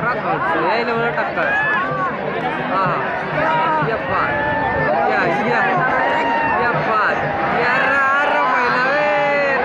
Raffles ya ini benar takkar ah. Ya pak ya ya ya pak ya rara main